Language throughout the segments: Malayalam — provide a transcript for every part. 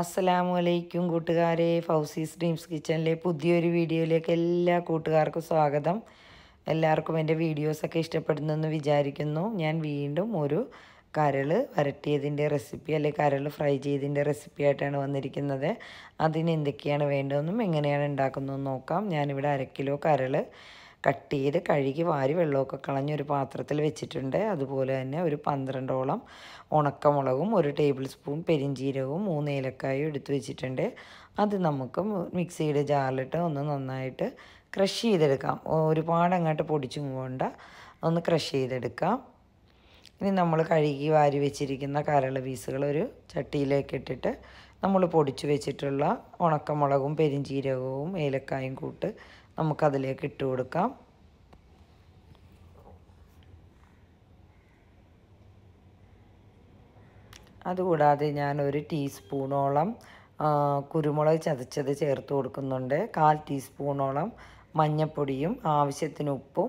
അസ്സലാമു അലൈക്കും കൂട്ടുകാരെ. ഫൗസീസ് ഡ്രീംസ് കിച്ചണിലെ പുതിയൊരു വീഡിയോയിലേക്ക് എല്ലാ കൂട്ടുകാർക്കും സ്വാഗതം. എല്ലാവർക്കും എന്റെ വീഡിയോസൊക്കെ ഇഷ്ടപ്പെടുന്നെന്ന് വിചാരിക്കുന്നു. ഞാൻ വീണ്ടും ഒരു കരൾ വരട്ടിയതിന്റെ റെസിപ്പി അല്ലെങ്കിൽ കരൾ ഫ്രൈ ചെയ്തതിന്റെ റെസിപ്പി ആയിട്ടാണ് വന്നിരിക്കുന്നത്. അതിന് എന്തൊക്കെയാണ് വേണ്ടതെന്നും എങ്ങനെയാണ് ഉണ്ടാക്കുന്നതെന്ന് നോക്കാം. ഞാനിവിടെ അര കിലോ കരൾ കട്ട് ചെയ്ത് കഴുകി വാരി വെള്ളമൊക്കെ ഒരു പാത്രത്തിൽ വെച്ചിട്ടുണ്ട്. അതുപോലെ തന്നെ ഒരു പന്ത്രണ്ടോളം ഉണക്കമുളകും ഒരു ടേബിൾ സ്പൂൺ പെരിഞ്ചീരകവും മൂന്ന് ഏലക്കായും എടുത്തു വെച്ചിട്ടുണ്ട്. അത് നമുക്ക് മിക്സിയുടെ ജാറിലിട്ട് ഒന്ന് നന്നായിട്ട് ക്രഷ് ചെയ്തെടുക്കാം. ഒരുപാട് അങ്ങോട്ട് പൊടിച്ചും പോകണ്ട ഒന്ന് ക്രഷ് ചെയ്തെടുക്കാം. ഇനി നമ്മൾ കഴുകി വാരി വെച്ചിരിക്കുന്ന കരള പീസുകൾ ഒരു ചട്ടിയിലേക്ക് ഇട്ടിട്ട് നമ്മൾ പൊടിച്ചു വെച്ചിട്ടുള്ള ഉണക്കമുളകും പെരിഞ്ചീരകവും ഏലക്കായും കൂട്ട് നമുക്കതിലേക്ക് ഇട്ട് കൊടുക്കാം. അതുകൂടാതെ ഞാൻ ഒരു ടീസ്പൂണോളം കുരുമുളക് ചതച്ചത് ചേർത്ത് കൊടുക്കുന്നുണ്ട്. കാൽ ടീസ്പൂണോളം മഞ്ഞൾപ്പൊടിയും ആവശ്യത്തിന് ഉപ്പും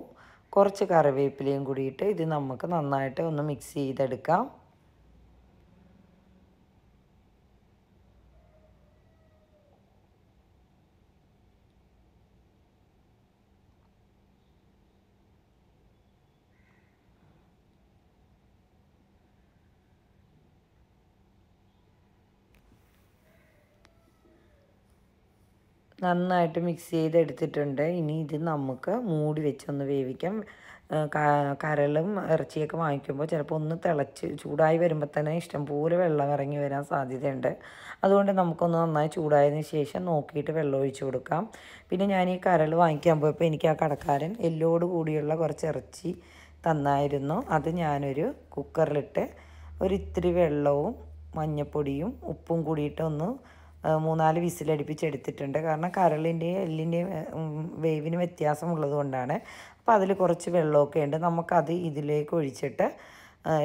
കുറച്ച് കറിവേപ്പിലയും കൂടിയിട്ട് ഇത് നമുക്ക് നന്നായിട്ട് ഒന്ന് മിക്സ് ചെയ്തെടുക്കാം. നന്നായിട്ട് മിക്സ് ചെയ്തെടുത്തിട്ടുണ്ട്. ഇനി ഇത് നമുക്ക് മൂടി വെച്ചൊന്ന് വേവിക്കാം. കരളും ഇറച്ചിയൊക്കെ വാങ്ങിക്കുമ്പോൾ ചിലപ്പോൾ ഒന്ന് തിളച്ച് ചൂടായി വരുമ്പോൾ തന്നെ ഇഷ്ടംപോലെ വെള്ളം ഇറങ്ങി വരാൻ സാധ്യതയുണ്ട്. അതുകൊണ്ട് നമുക്കൊന്ന് നന്നായി ചൂടായതിന് ശേഷം നോക്കിയിട്ട് വെള്ളം ഒഴിച്ചു കൊടുക്കാം. പിന്നെ ഞാൻ ഈ കരൾ വാങ്ങിക്കാൻ പോയപ്പോൾ എനിക്ക് ആ കടക്കാരൻ എല്ലോട് കൂടിയുള്ള കുറച്ച് ഇറച്ചി തന്നായിരുന്നു. അത് ഞാനൊരു കുക്കറിലിട്ട് ഒരു ഇത്തിരി വെള്ളവും മഞ്ഞൾപ്പൊടിയും ഉപ്പും കൂടിയിട്ട് ഒന്ന് മൂന്നാൽ വിസിലടിപ്പിച്ചെടുത്തിട്ടുണ്ട് കാരണം കരളിന്റെയും എല്ലിന്റെയും വേവിന് വ്യത്യാസമുള്ളത് കൊണ്ടാണ്. അപ്പോൾ അതിൽ കുറച്ച് വെള്ളമൊക്കെ ഉണ്ട്. നമുക്കത് ഇതിലേക്ക് ഒഴിച്ചിട്ട്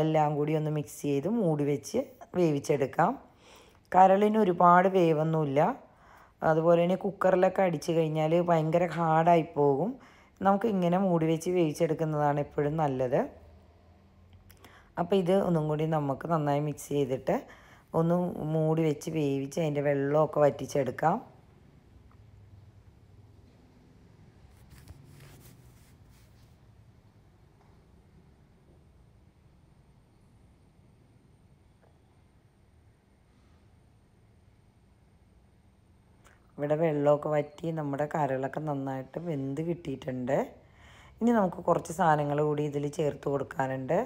എല്ലാം കൂടി ഒന്ന് മിക്സ് ചെയ്ത് മൂടി വെച്ച് വേവിച്ചെടുക്കാം. കരളിന് ഒരുപാട് വേവൊന്നുമില്ല. അതുപോലെ തന്നെ കുക്കറിലൊക്കെ അടിച്ച് കഴിഞ്ഞാൽ ഭയങ്കര ഹാർഡായി പോകും. നമുക്ക് ഇങ്ങനെ മൂടി വെച്ച് വേവിച്ചെടുക്കുന്നതാണ് എപ്പോഴും നല്ലത്. അപ്പോൾ ഇത് ഒന്നും കൂടി നമുക്ക് നന്നായി മിക്സ് ചെയ്തിട്ട് ഒന്ന് മൂടി വെച്ച് വേവിച്ച് അതിന്റെ വെള്ളമൊക്കെ വറ്റിച്ചെടുക്കാം. ഇവിടെ വെള്ളമൊക്കെ വറ്റി നമ്മുടെ കരളൊക്കെ നന്നായിട്ട് വെന്ത് കിട്ടിയിട്ടുണ്ട്. ഇനി നമുക്ക് കുറച്ച് സാധനങ്ങൾ കൂടി ഇതിൽ ചേർത്ത് കൊടുക്കാനുണ്ട്.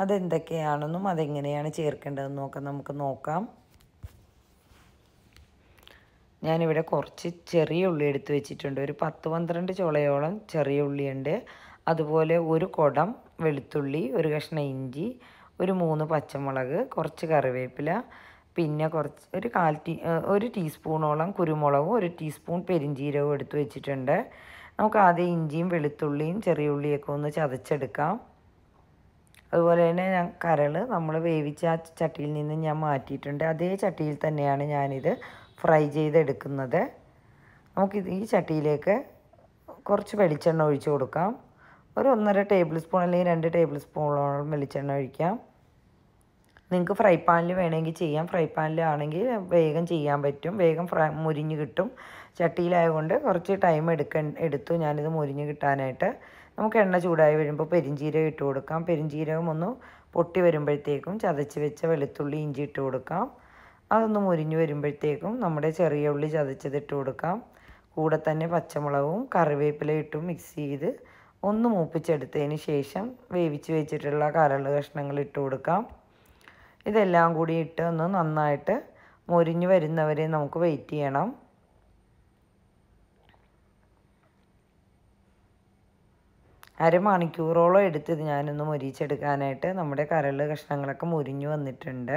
അതെന്തൊക്കെയാണെന്നും അതെങ്ങനെയാണ് ചേർക്കേണ്ടതെന്നും ഒക്കെ നമുക്ക് നോക്കാം. ഞാനിവിടെ കുറച്ച് ചെറിയ ഉള്ളി എടുത്ത് വെച്ചിട്ടുണ്ട്. ഒരു പത്ത് പന്ത്രണ്ട് ചുളയോളം ചെറിയ ഉള്ളിയുണ്ട്. അതുപോലെ ഒരു കുടം വെളുത്തുള്ളി ഒരു കഷ്ണം ഇഞ്ചി ഒരു മൂന്ന് പച്ചമുളക് കുറച്ച് കറിവേപ്പില പിന്നെ കുറച്ച് ഒരു കാൽ ടീ ഒരു ടീസ്പൂണോളം കുരുമുളകും ഒരു ടീസ്പൂൺ പെരിഞ്ചീരകവും എടുത്ത് വെച്ചിട്ടുണ്ട്. നമുക്ക് ആദ്യം ഇഞ്ചിയും വെളുത്തുള്ളിയും ചെറിയ ഉള്ളിയൊക്കെ ഒന്ന് ചതച്ചെടുക്കാം. അതുപോലെ തന്നെ ഞാൻ കരൾ നമ്മൾ വേവിച്ച ആ ചട്ടിയിൽ നിന്ന് ഞാൻ മാറ്റിയിട്ടുണ്ട്. അതേ ചട്ടിയിൽ തന്നെയാണ് ഞാനിത് ഫ്രൈ ചെയ്തെടുക്കുന്നത്. നമുക്കിത് ഈ ചട്ടിയിലേക്ക് കുറച്ച് വെളിച്ചെണ്ണ ഒഴിച്ചു കൊടുക്കാം. ഒരു ഒന്നര ടേബിൾ സ്പൂൺ അല്ലെങ്കിൽ രണ്ട് ടേബിൾ സ്പൂണോളം വെളിച്ചെണ്ണ ഒഴിക്കാം. നിങ്ങൾക്ക് ഫ്രൈ പാനിൽ വേണമെങ്കിൽ ചെയ്യാം. ഫ്രൈ പാനിലാണെങ്കിൽ വേഗം ചെയ്യാൻ പറ്റും. വേഗം ഫ്രൈ മുരിഞ്ഞ് കിട്ടും. ചട്ടിയിലായതുകൊണ്ട് കുറച്ച് ടൈം എടുക്ക എടുത്തു ഞാനിത് മുരിഞ്ഞ് കിട്ടാനായിട്ട്. നമുക്ക് എണ്ണ ചൂടായി വരുമ്പോൾ പെരിഞ്ചീരകം ഇട്ട് കൊടുക്കാം. പെരിഞ്ചീരകം ഒന്ന് പൊട്ടി വരുമ്പോഴത്തേക്കും ചതച്ച് വെച്ച വെളുത്തുള്ളി ഇഞ്ചി ഇട്ട് കൊടുക്കാം. അതൊന്ന് മുരിഞ്ഞ് വരുമ്പോഴത്തേക്കും നമ്മുടെ ചെറിയ ഉള്ളി ചതച്ചത് ഇട്ട് കൊടുക്കാം. കൂടെ തന്നെ പച്ചമുളകും കറിവേപ്പില ഇട്ടും മിക്സ് ചെയ്ത് ഒന്ന് മൂപ്പിച്ചെടുത്തതിന് ശേഷം വേവിച്ച് വെച്ചിട്ടുള്ള കരൾ കഷ്ണങ്ങൾ ഇട്ട് കൊടുക്കാം. ഇതെല്ലാം കൂടി ഇട്ട് ഒന്ന് നന്നായിട്ട് മുരിഞ്ഞ് വരുന്നവരെ നമുക്ക് വെയിറ്റ് ചെയ്യണം. അരമണിക്കൂറോളം എടുത്തത് ഞാനൊന്ന് മുരിച്ചെടുക്കാനായിട്ട് നമ്മുടെ കരൾ കഷ്ണങ്ങളൊക്കെ മുരിഞ്ഞു വന്നിട്ടുണ്ട്.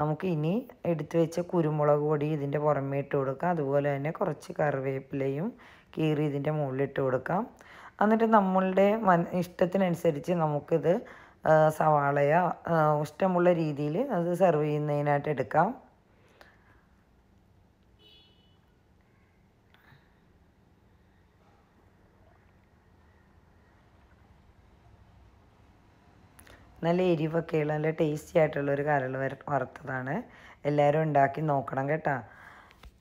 നമുക്ക് ഇനി എടുത്തു വെച്ച കുരുമുളക് പൊടി ഇതിന്റെ പുറമേ ഇട്ട് കൊടുക്കാം. അതുപോലെ തന്നെ കുറച്ച് കറിവേപ്പിലയും കീറി ഇതിന്റെ മുകളിൽ ഇട്ട് കൊടുക്കാം. എന്നിട്ട് നമ്മളുടെ മൻ ഇഷ്ടത്തിനനുസരിച്ച് നമുക്കിത് സവാളയോ ഇഷ്ടമുള്ള രീതിയിൽ അത് സെർവ് ചെയ്യുന്നതിനായിട്ട് എടുക്കാം. നല്ല എരിവൊക്കെയുള്ള നല്ല ടേസ്റ്റി ആയിട്ടുള്ള ഒരു കരൾ വറുത്തതാണ്. എല്ലാവരും ഉണ്ടാക്കി നോക്കണം കേട്ടോ.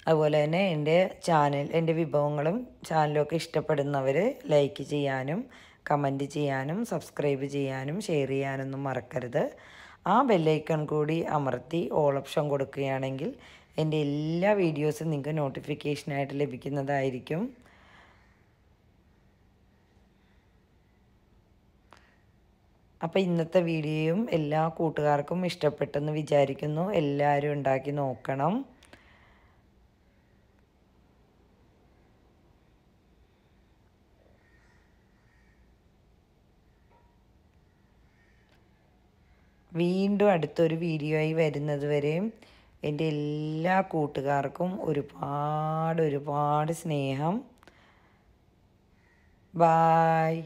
അതുപോലെ തന്നെ എന്റെ ചാനൽ എന്റെ വിഭവങ്ങളും ചാനലൊക്കെ ഇഷ്ടപ്പെടുന്നവർ ലൈക്ക് ചെയ്യാനും കമന്റ് ചെയ്യാനും സബ്സ്ക്രൈബ് ചെയ്യാനും ഷെയർ ചെയ്യാനൊന്നും മറക്കരുത്. ആ ബെല്ലൈക്കൺ കൂടി അമർത്തി ഓൾ ഓപ്ഷൻ കൊടുക്കുകയാണെങ്കിൽ എന്റെ എല്ലാ വീഡിയോസും നിങ്ങൾക്ക് നോട്ടിഫിക്കേഷനായിട്ട് ലഭിക്കുന്നതായിരിക്കും. അപ്പോൾ ഇന്നത്തെ വീഡിയോയും എല്ലാ കൂട്ടുകാർക്കും ഇഷ്ടപ്പെട്ടെന്ന് വിചാരിക്കുന്നു. എല്ലാവരും ഉണ്ടാക്കി നോക്കണം. വീണ്ടും അടുത്തൊരു വീഡിയോയായി വരുന്നത് വരെയും എന്റെ എല്ലാ കൂട്ടുകാർക്കും ഒരുപാട് ഒരുപാട് സ്നേഹം. ബായ്